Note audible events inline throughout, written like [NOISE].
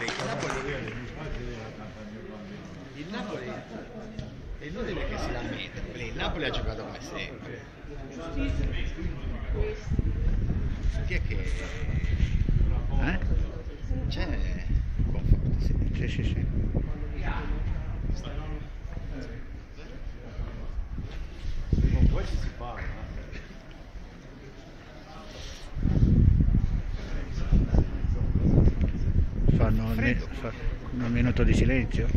Napoli, il Napoli, il Napoli è inutile che si lamenta, perché il Napoli ha giocato come sempre. Chi è che... Eh? C'è Conforti, sì. Sì, sì, sì. Con questi si parla. Fanno un, un minuto di silenzio.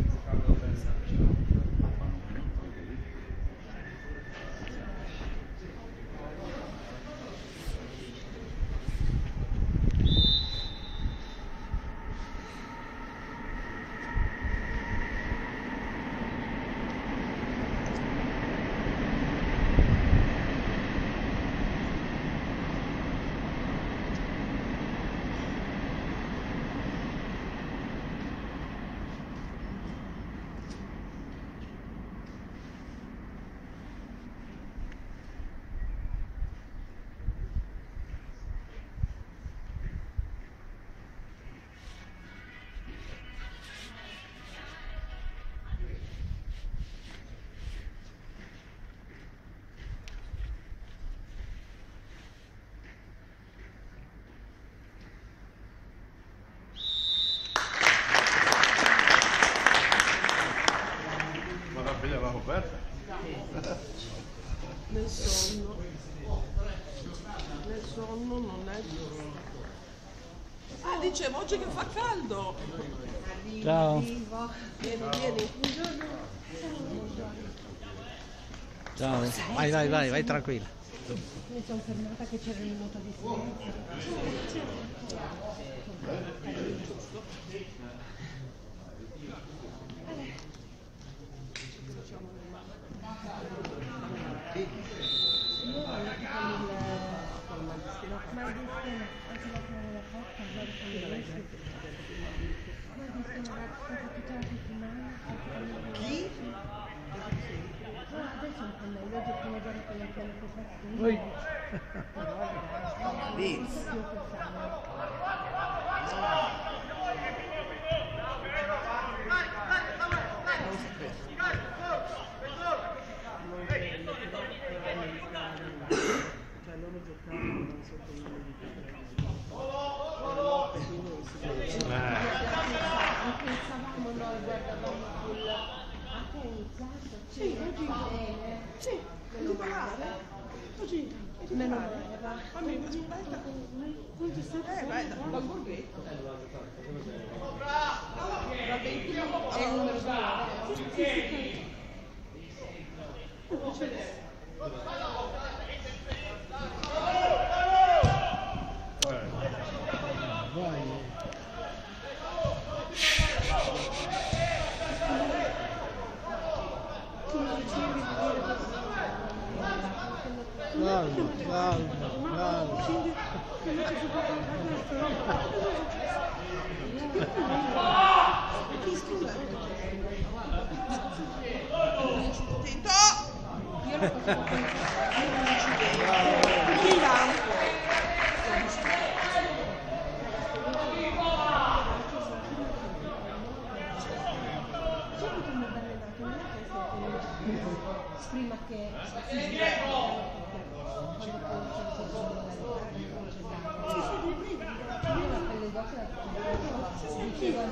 Ma la figlia la coperta? Nel sonno. Nel sonno non è giusto. Ah, dicevo oggi che fa caldo. Ciao. Vieni, vieni. Ciao. Vai, vai, vai, vai tranquilla. Mi sono fermata che c'era il minuto di silenzio. Chiave che fa schifo. Oi. Però ragazzi, Lì. io pensavo. Cioè loro giocavano non so come E pensavamo noi, guardavamo sul... Anche è iniziato, sì, oggi bene. Sì, meno male. Così. Meno male, va. Fammi così, vai da Non ti sei Eh, vai da dal borghetto. Da 20 minuti. È il numero due. Sì, sì, sì. Bravo, bravo, bravo. Lo faccio Chi prima che si sveglia, quando poi c'è il giorno Io la pelle d'oca la dicevo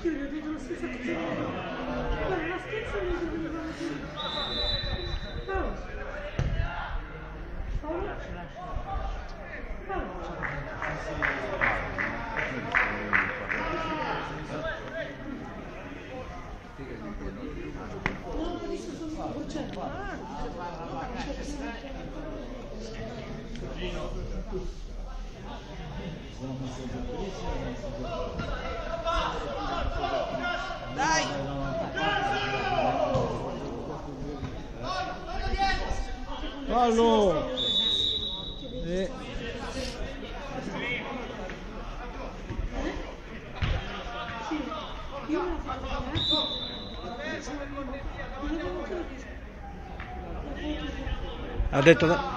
Io gli ho detto la stessa cosa. Guarda, la stessa cosa che mi aveva detto. Paolo. Paolo? Paolo. No, adesso sono bocciato. Ah, Dai! Fallo! Eh, Io me la faccio Non avevo ancora visto. Ha detto... da-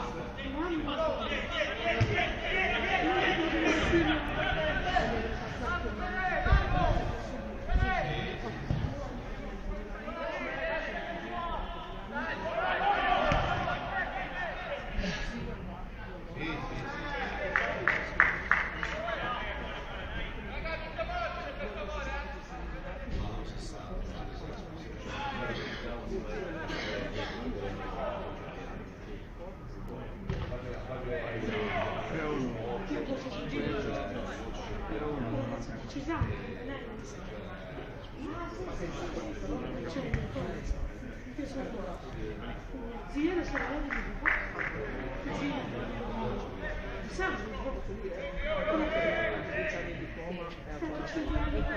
Ci siamo? Lei non sa. C'è un po'. Che sono? Zia la sorella di Vivo. Zia. Sa? Sta facendo la vita.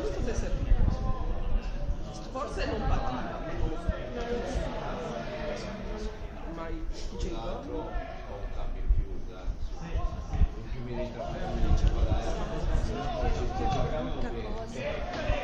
Questo ti è servito. Forse non pativa. Ma il giro? È tutto a se...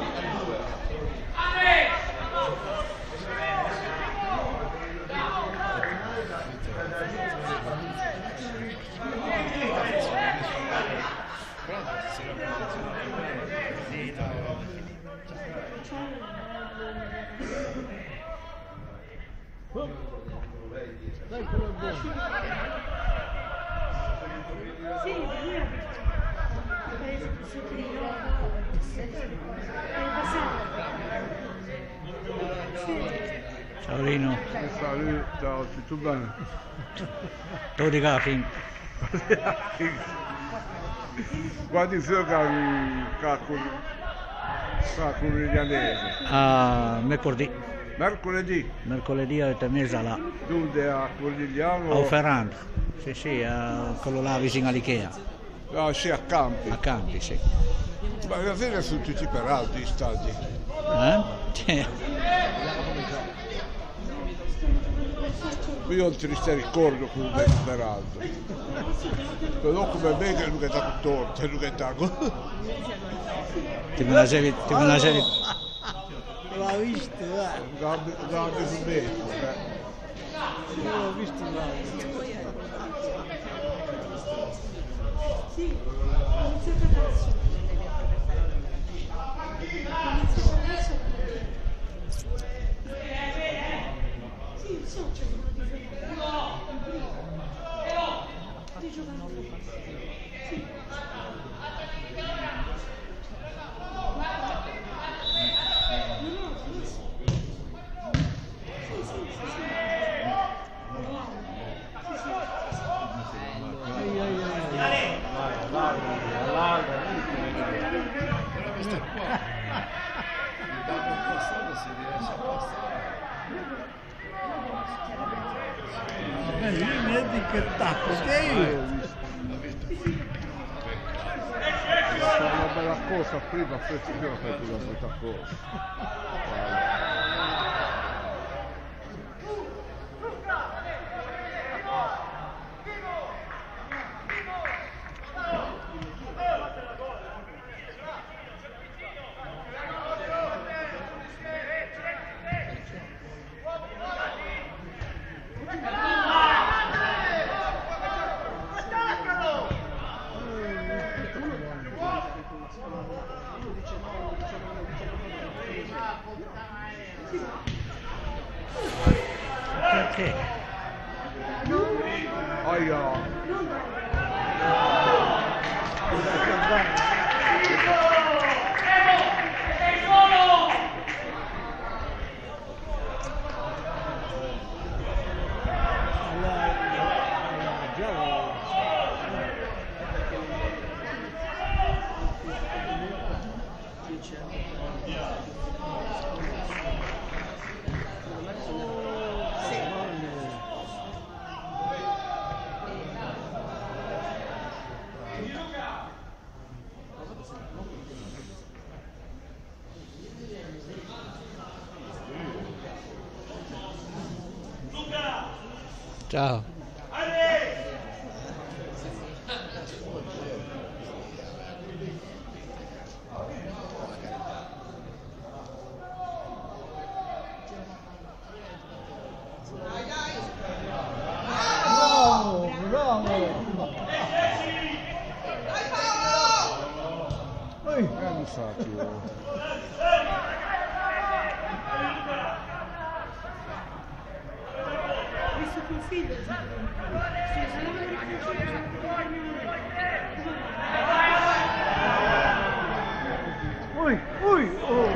Sì, il sottolineo. È passato. Sì. Ciao Rino, Salut, ciao, tutto bene? Tori Gafin. Quando gioca il calcolo, calcolo indianese? A mercoledì, Mercoledì, mercoledì alle mesa là, dove a Cordigliano? a Ferrand. Sì, sì, a quello là vicino all'Ikea, Ah, sì, a Campi. a Campi, sì. Ma alla fine sono tutti per alti stati. Eh? Io ho un triste ricordo con del Speraldo. Però come me che lui che sta con torta, lui che sta con... Ti menagevi, ti menagevi. L'ha visto, dai, Grande fumetto, eh. io l'ho visto. Sì, ho iniziato adesso. Ho iniziato adesso. Sì, so, c'è di Di giocatori. Sì. No, no, adesso. Sì, sì, sì, sì. Uguale. Sì, sì, sì. Ai, ai, ai. Però questa qua, il dato passato si riesce a passare. Ma lì mi è etichettato, che io. Fa una bella cosa prima, poi si chiama per una brutta cosa. Perché? Aia, Perché va. Ciao. Bravo, bravo. Oi, Eh, infatti, oh. Visto tuo figlio? Sì, se non me lo oi, oi, oh.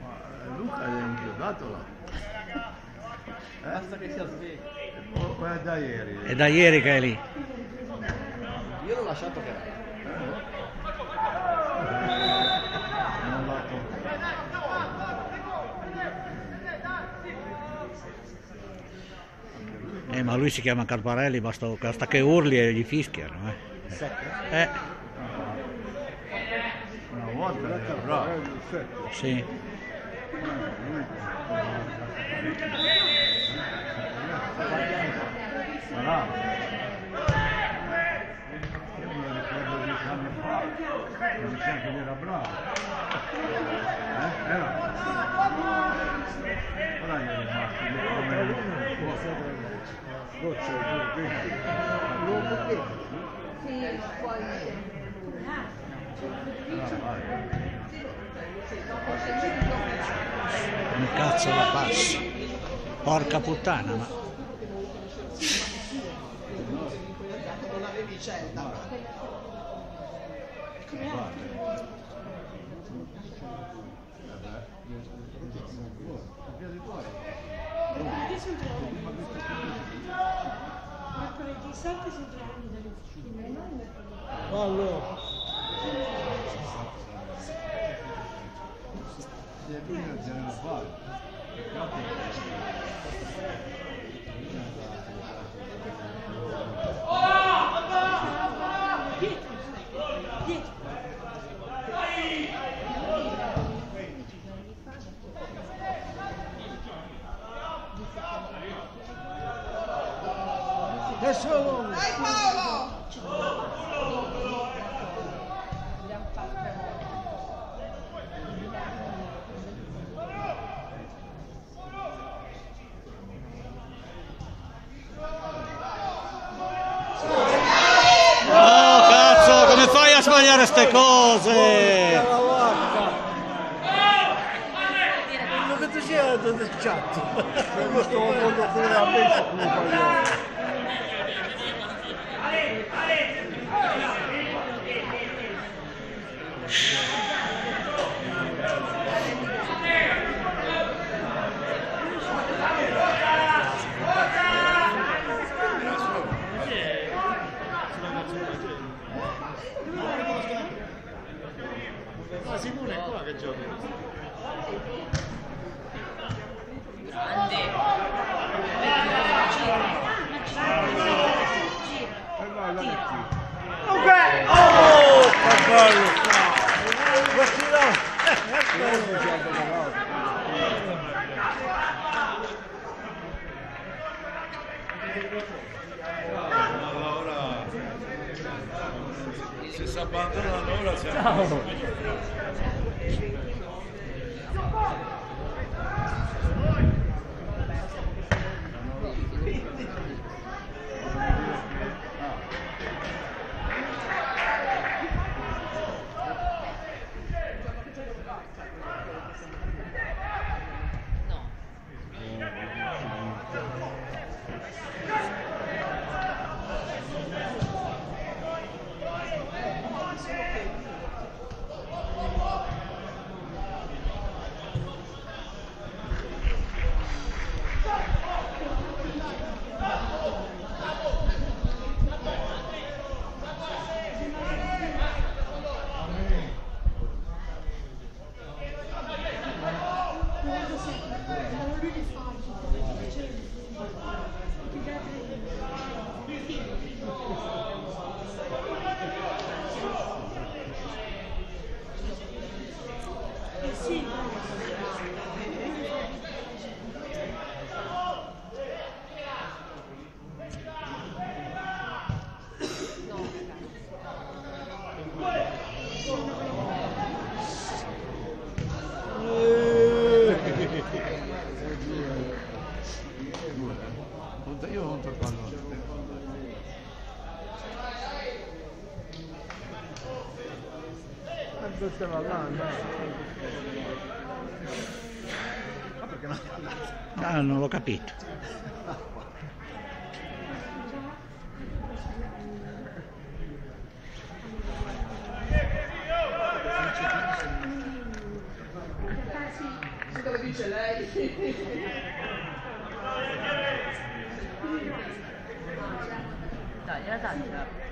Ma Luca è inchiodato là. Basta che sia sveglio. O è da ieri? È da ieri che è lì. Io l'ho lasciato che era. Eh, ma lui si chiama Carparelli, basta, basta che urli e gli fischiano. Eh. Eh, Una volta era bravo. Sì. Bravo. Io Come cazzo la passi? Porca puttana, ma... Non avevi scelta. Perché sono tre anni? Mercoledì 7 sono tre anni dall'ufficina, non mercoledì. Fallo! Se lui non ce Adesso! Dai Paolo! Oh cazzo, come fai a sbagliare ste cose? Quello che tu sia del chat. Io sto andando pure a me Simone è qua che gioca. E metti. Ok! Oh! Che bello! Questi no! Se si abbandonano ora siamo... Ciao. Come on! Quanto stiamo andando? Ah, non l'ho capito. Cosa dice lei? Dai, la taglia.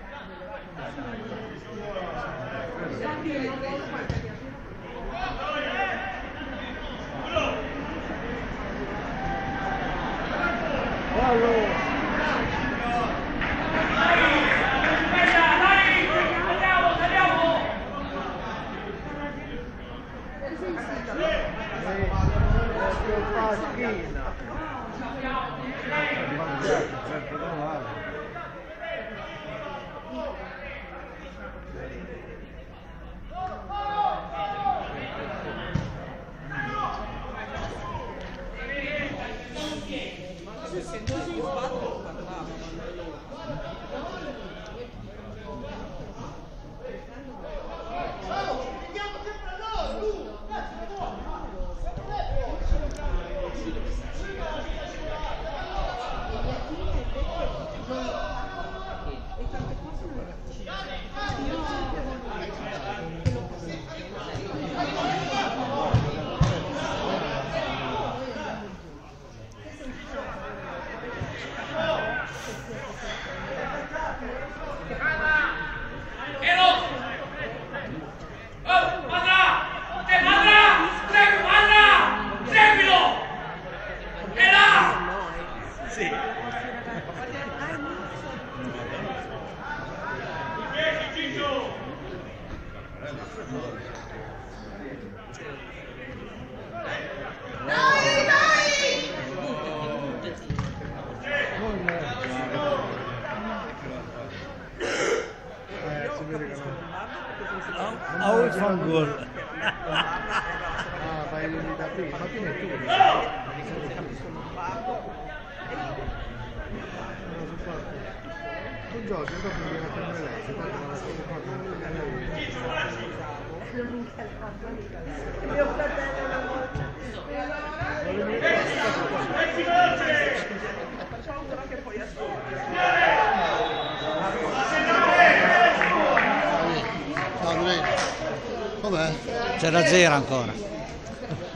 Da zero ancora.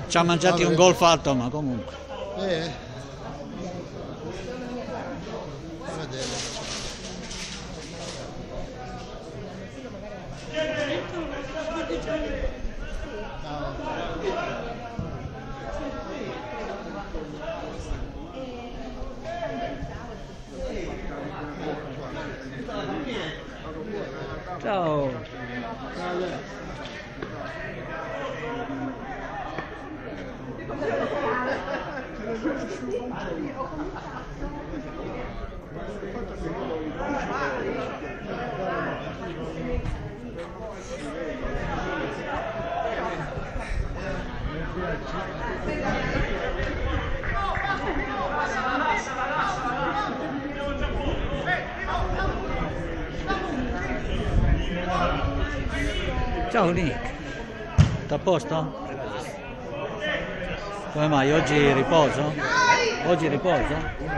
Ci ha mangiati un gol fatto, ma comunque. Eh. Ciao. Ciao Nick. Tutto a posto? Come mai? Oggi riposo? Oggi riposo?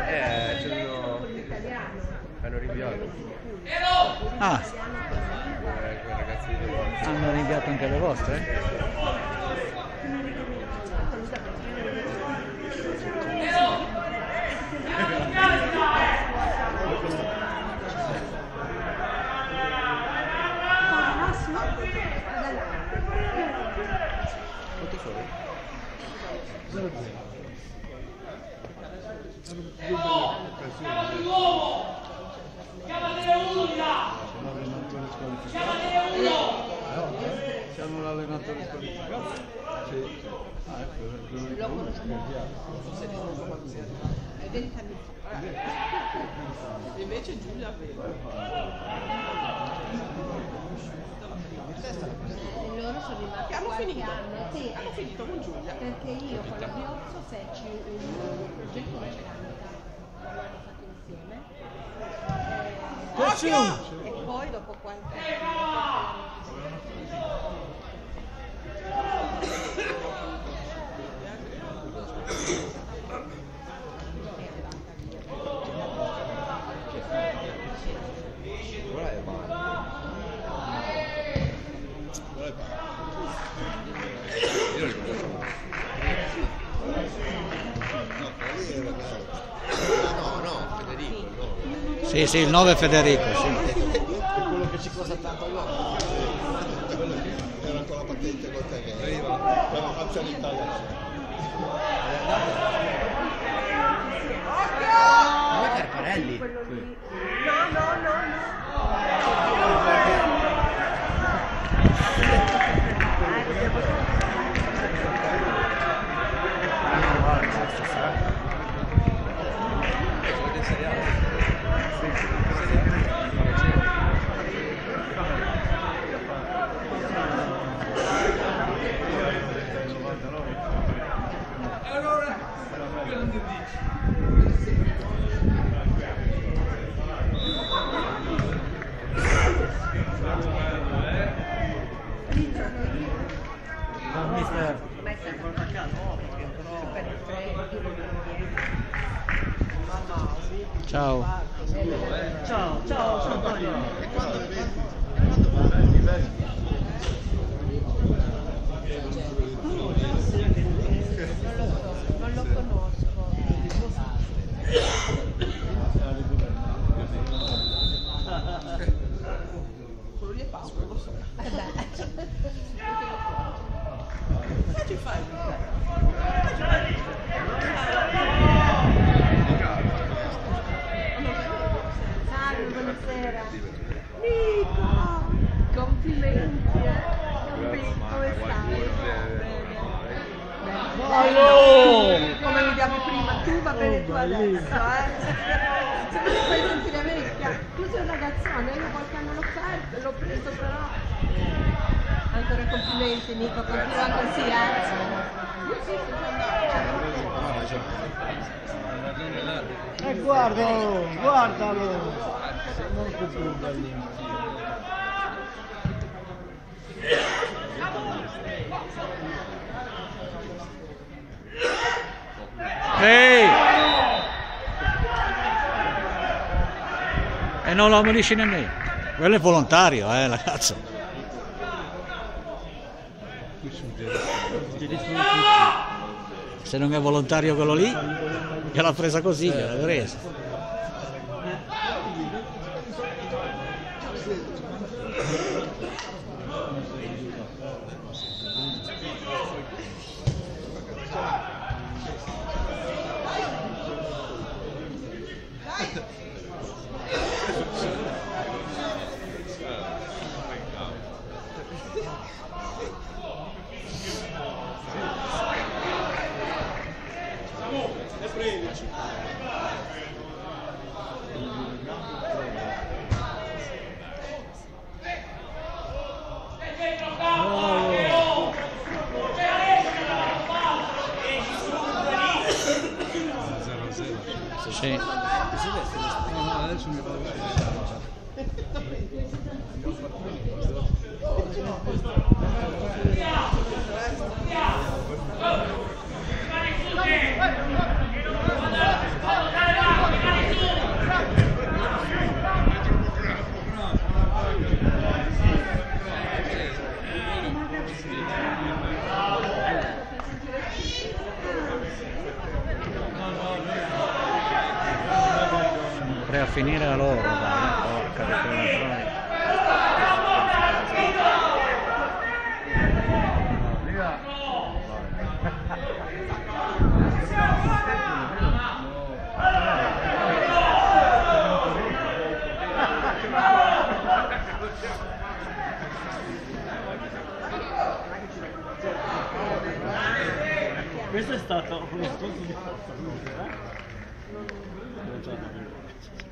Eh, ce l'ho... hanno rinviato. Ah, Eh, hanno rinviato anche le vostre? Quanto sono? Siamo l'allenatore squalificato. L'ho conosciuto. È vent'anni fa. Invece Giulia aveva. E loro sono rimasti Che hanno finito. anno. Sì, Hanno finito con Giulia. perché io con la Biozzo feci un progetto di ceramika. L'abbiamo fatto insieme. Eh, e poi dopo qualche Quella è male. Io lo riconosco. No, no, Federico, no. Sì, sì, il 9 Federico, sì. È quello che ci costa tanto che era la patente con te che arriva. La faccia l'Italia. Ma è Carparelli? No, no, no, no. Ciao. Ciao, ciao, sono Antonio. Non lo conosco. Quello lì è Pasqua, lo so. Eh beh. Che ci fai? Salve, buonasera. Nico! Complimenti, eh. Complimenti, come stai? Bene. Come mi diavi prima, tu va bene tu adesso, eh. Se mi fai sentire vecchia. Tu sei un ragazzone, io qualche anno l'ho perso, l'ho preso però. Ancora complimenti Nico, continua così, eh. Io sì, sto andando. E guardalo, guardalo. Molto più bellino. Ehi! E non lo ammonisci nemmeno. Quello è volontario, eh, ragazzo. Se non è volontario quello lì, gliel'ha presa così, gliel'ha presa.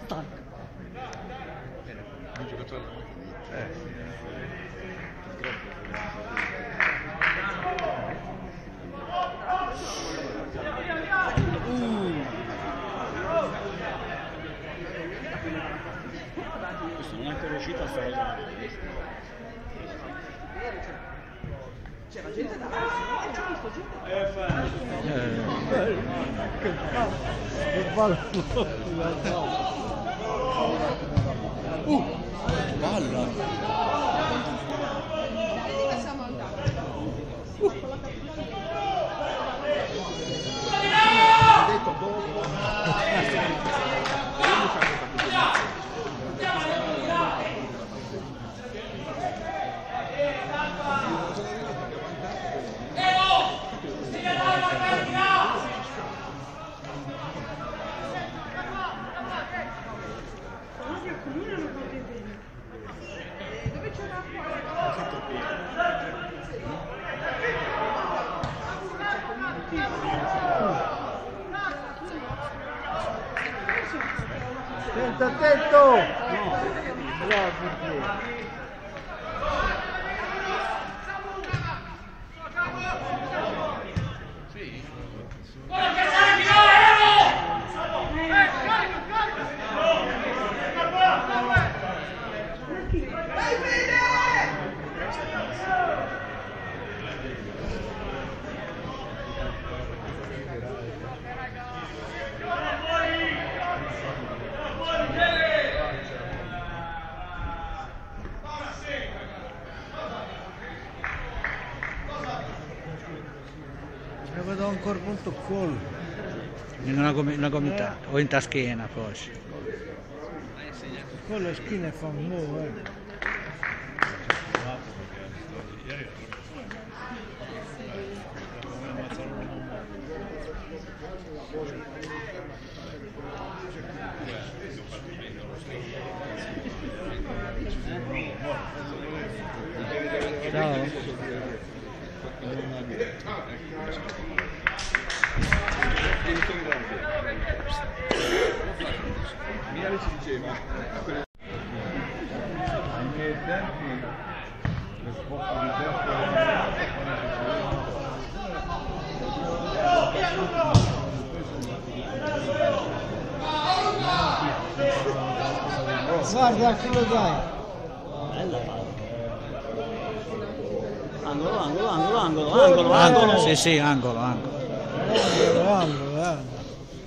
Stanco. Un giocatore non è che dice. Questo non è ancora uscito a stare C'era gente davanti, non c'ho visto gente Vedi che siamo andati. Dove c'era Attento, attento! Bravo, collo. In una, gomi- una gomitata o in taschina forse. Con le schiene fa un mo, eh. Ciao. Si diceva. Anche i tempi, lo sport di tempo Guarda lo dai. Bella palla. Angolo, angolo, angolo, angolo, angolo, angolo. Sì, sì, angolo, angolo. Angolo, angolo, angolo.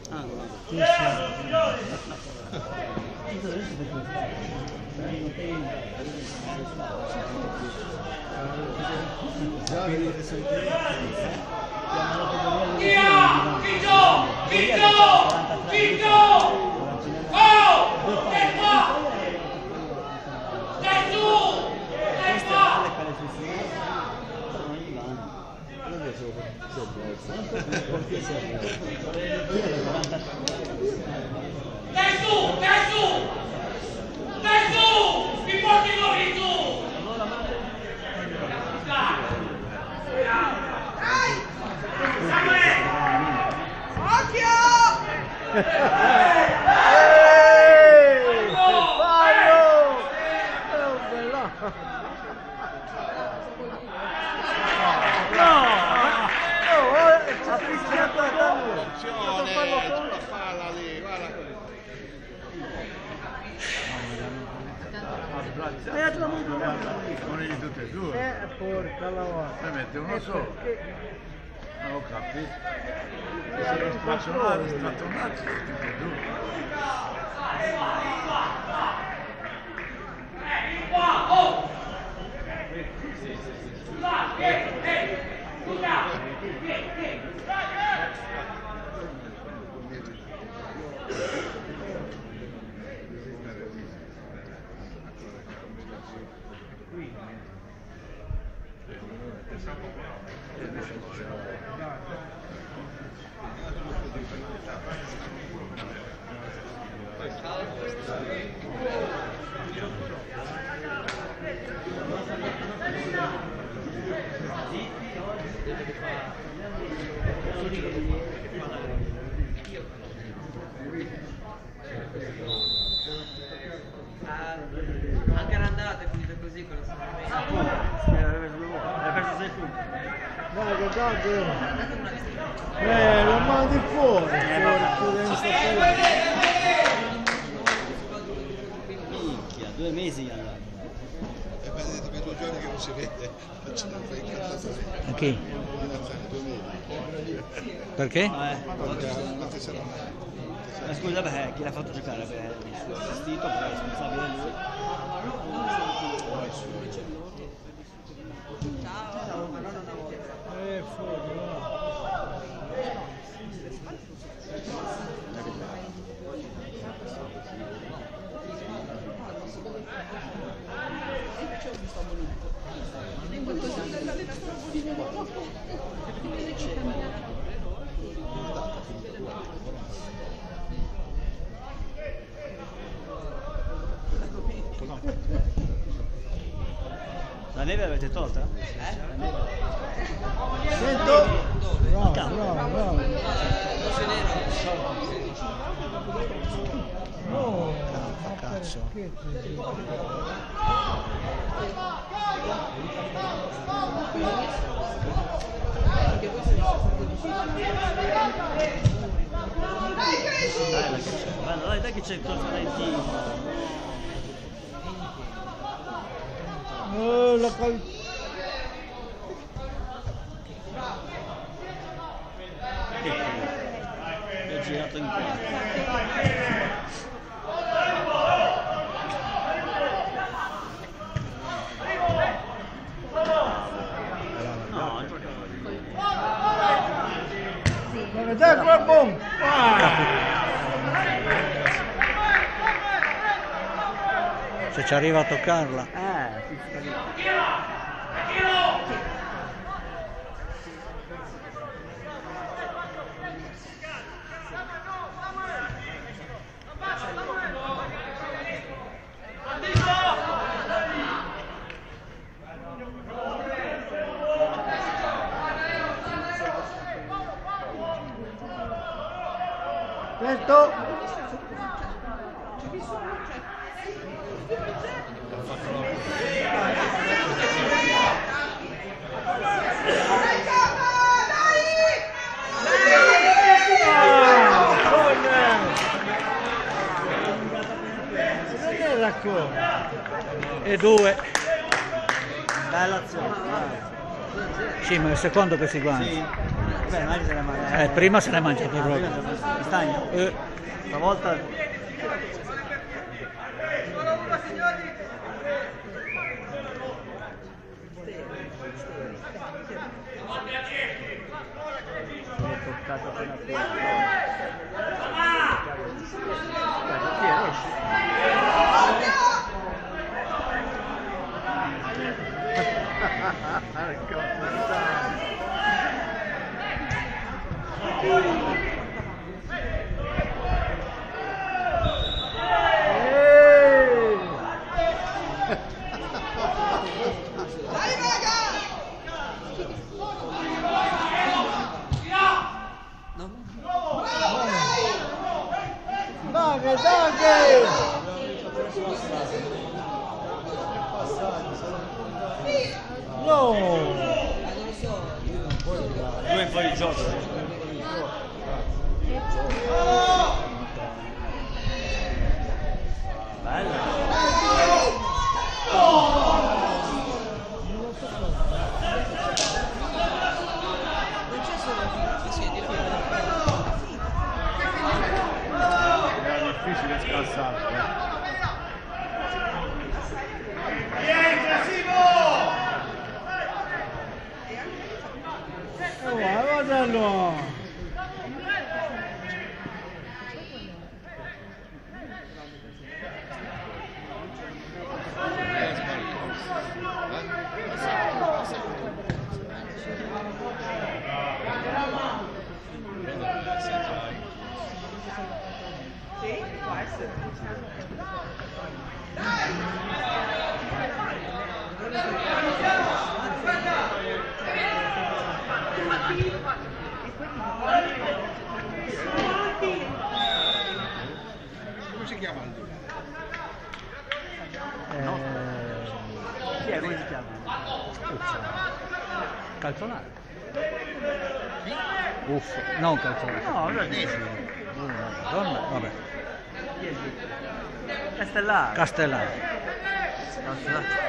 Angolo. Sì, sì. Dai su, dai [LAUGHS] aspetta un po'. Sono di tutte e due. Eh, porca la vostra. Ne mette uno solo. Non ho capito. Se lo spaccionato, spaccionato, tutte e due. Sì, sì, sì. Scusa, vieni, vieni, scusa, vieni, vieni. Thank you. Tanto... Eh, lo mandi fuori, fuori, fuori, non Minchia, due mesi gli hanno. E vedete per due giorni che non si vede, ce ne fai incazzato. A chi? Due mesi. Perché? Eh, Quante saranno? ma scusa, beh, chi l'ha fatto giocare? Beh, il suo assistito, poi è responsabile lui. Eh. La neve l'avete tolta? Sento? Bravo, bravo, bravo. No, ma cazzo. Dai, dai, dai che c'è il Fiorentino. Eh, la cal- Che culo. Mi ha girato in culo. No, il giocatore. Guarda, dai, qua, boom! Se ci arriva a toccarla. Eh, fissa lì. Sento? Non è racconto. E due. Bella azione. Sì, ma è il secondo che si guarda. Sì. Beh, magari se ne mangia. Eh, prima se l'è mangiato proprio. Stagno? Eh, Stavolta è toccato fino a Dai, dai! No! Due fuori gioco. Bella. Difficile scansare. Oh, guardalo! Come si chiama Eh, no? Chi è? Come si chiama? Uzza. Calzolare. Uff, non calzolare. No, allora dici. Madonna. Vabbè. Castellare. Castellare. Castellare.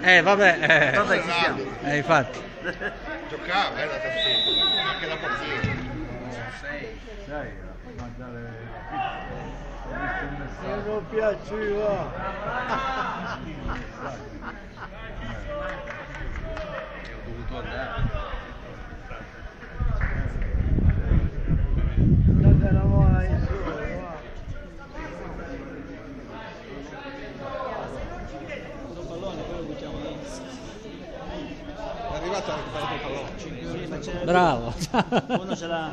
Eh, vabbè. Eh, Vabbè, chi siamo? eh, infatti. Giocava, eh, la tastiera, anche la partita. Sai, mandare... Se non piaceva. Ho dovuto andare. Date la mano in su, va. È arrivato a recuperare il pallone. Bravo. Uno ce l'ha...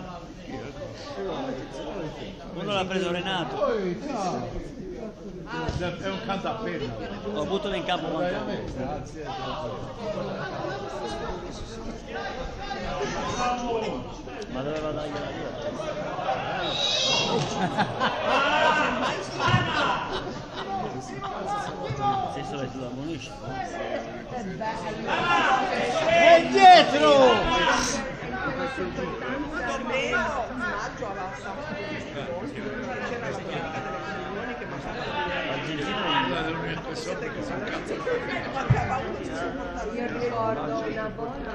Uno l'ha preso Renato. È un canto appena. Ho buttato in campo Montano. [LAUGHS] Ma doveva dargliela via. Se solo tu la ammonisci. E dietro! Almeno maggio aveva fatto c'era la pratica delle riunioni che mancava uno di Io ricordo una volta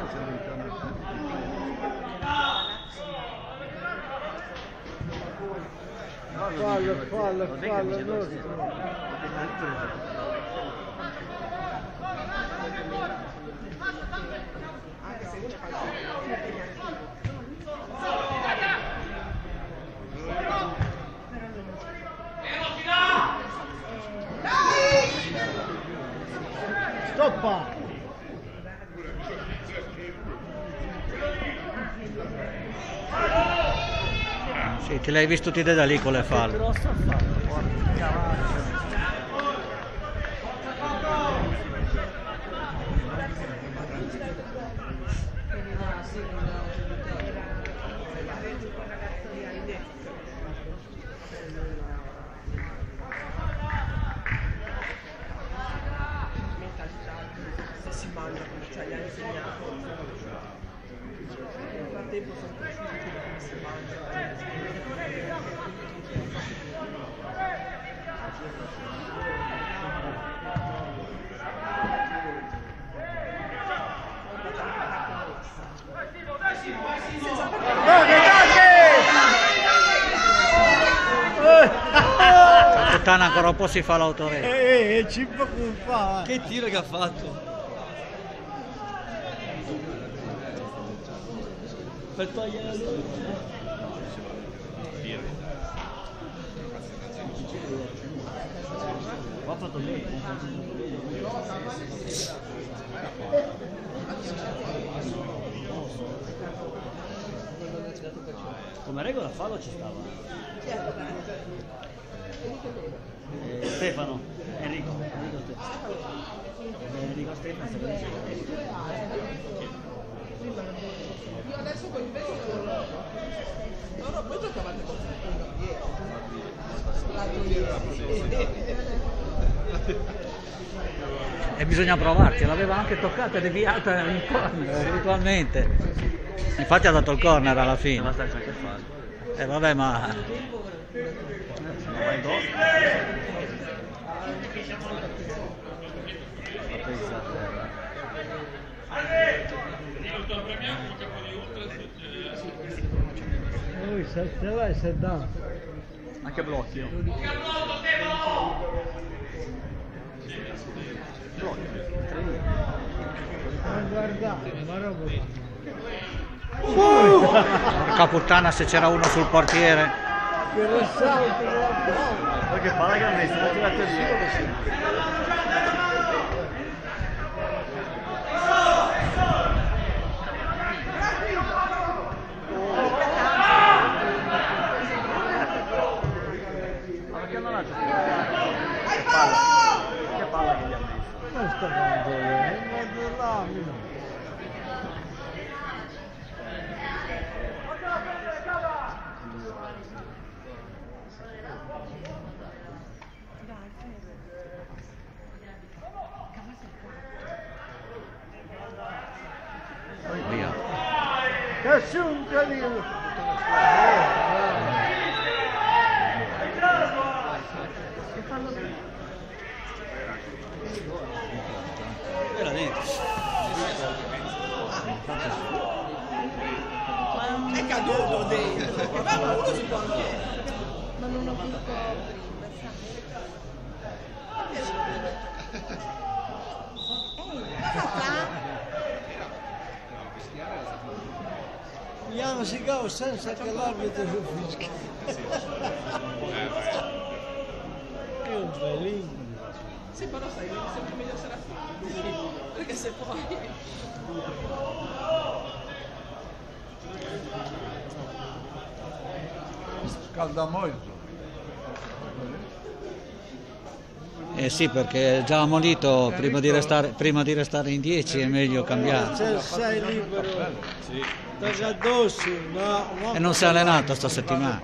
Fallo, fallo, fallo, nostro. anche Stoppa! Sì, te l'hai visto te da lì con le falle. Grosso ha fatto, porca vacca. mentalità se si mangia come ce li ha insegnato nel frattempo sono cresciuti che come si mangia Puttana ancora un po' si fa l'autorevole. Eh, eh, ci può fare. Che tiro che ha fatto? Per togliere la Ha fatto bene, ha fatto bene. Come regola fallo ci stava. Eh, Stefano, Enrico, Enrico Stefano. Eh, Enrico Stefano sta io adesso poi vedo no no voi giocavate con E bisogna provarci, l'aveva anche toccata e deviata in corner, spiritualmente. Infatti ha dato il corner alla fine. E vabbè, ma Vai. Lui se ce l'hai, se dà. Anche blocchi. Blocchi. Ma guardate, ma roba. porca puttana se c'era uno sul portiere. Che ressalto la palla. Ma che ha messo. Ma perché non ha giocato? Che palla, che gli ha messo. Non sta dando, è in Cassium Galilo. È caduto dentro. Ma non ho visto prima, Piano si cava senza che l'arbitro si fischia. È un bellino. Sì, però sai, è sempre meglio Serafini. Perché se poi... Scalda molto. Eh sì, perché già ammonito prima di restare, prima di restare in 10 è meglio cambiare. C'è sei libero. Tocca addosso, no, no. E non si è allenato sta settimana.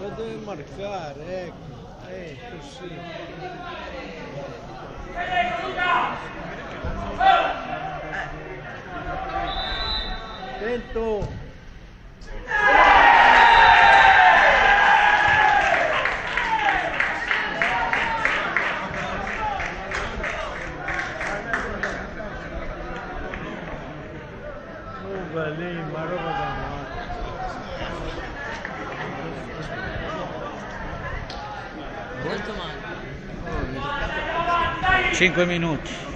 Lo deve marcare, ecco. Eh, così. Attento! Lì, ma roba da male. 5 minuti.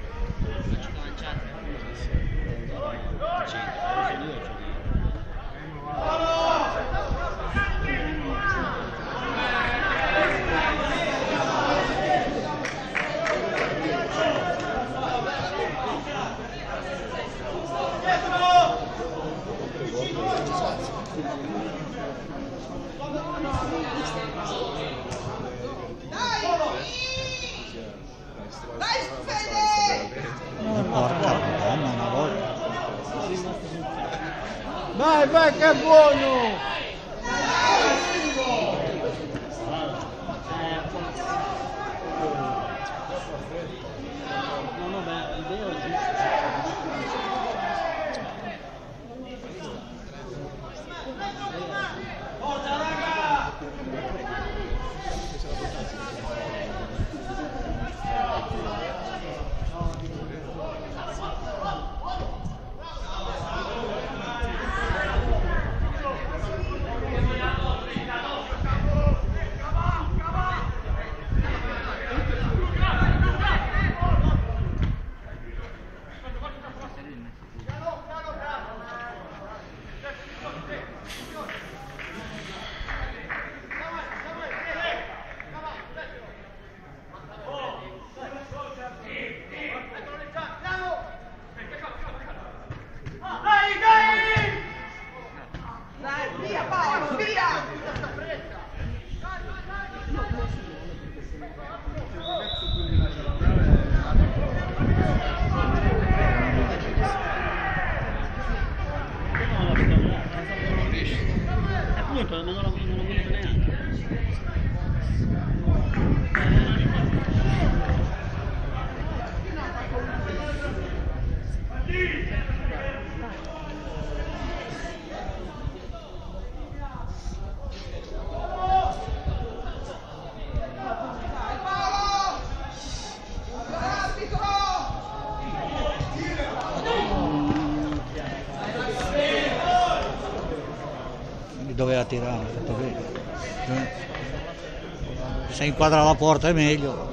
Se inquadra la porta è meglio.